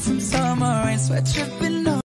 some summer rain, sweat dripping on.